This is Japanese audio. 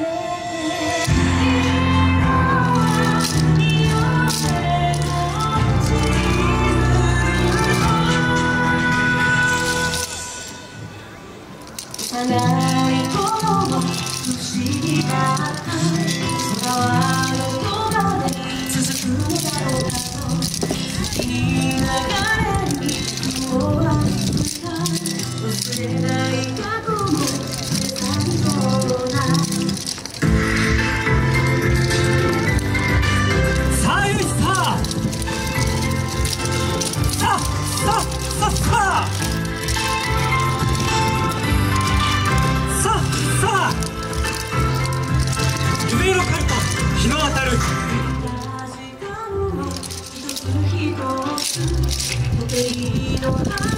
strength. 夢の光と日の当たる時間のひの